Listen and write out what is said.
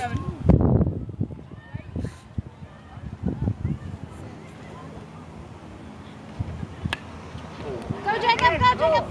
Go, Jacob, go, Jacob.